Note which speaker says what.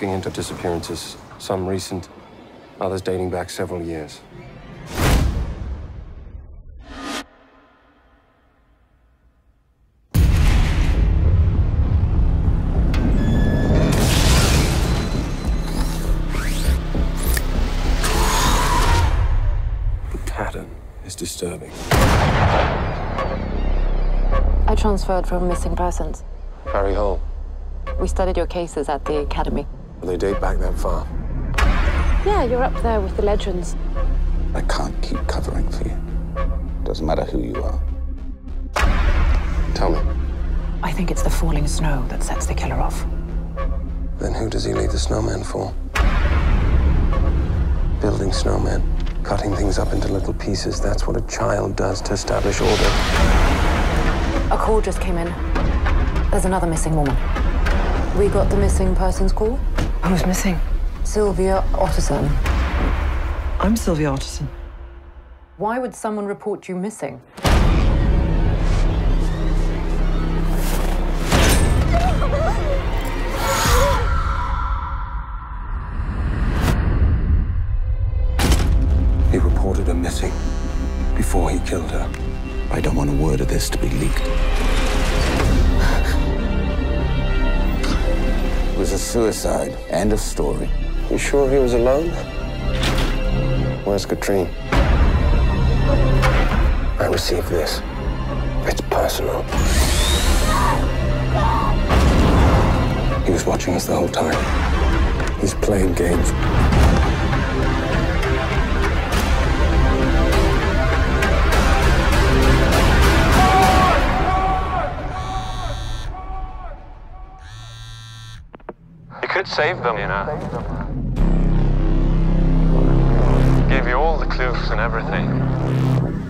Speaker 1: looking into disappearances, some recent, others dating back several years. The pattern is disturbing.
Speaker 2: I transferred from missing persons.
Speaker 1: Harry Hole,
Speaker 2: We studied your cases at the academy.
Speaker 1: They date back that far.
Speaker 2: Yeah, you're up there with the legends.
Speaker 3: I can't keep covering for you. Doesn't matter who you are.
Speaker 1: Tell me,
Speaker 4: I think it's the falling snow that sets the killer off.
Speaker 1: then who does he leave the snowman for? Building snowmen, cutting things up into little pieces. That's what a child does to establish order.
Speaker 2: A call just came in. There's another missing woman. We got the missing persons call.
Speaker 4: Who's missing?
Speaker 2: Sylvia Ottersen.
Speaker 4: I'm Sylvia Ottersen.
Speaker 2: Why would someone report you missing?
Speaker 1: He reported her missing before he killed her.
Speaker 3: I don't want a word of this to be leaked. Suicide. End of story.
Speaker 1: You sure he was alone? Where's Katrine? I received this. It's personal. He was watching us the whole time. He's playing games.
Speaker 5: Could save them, you know. Gave you all the clues and everything.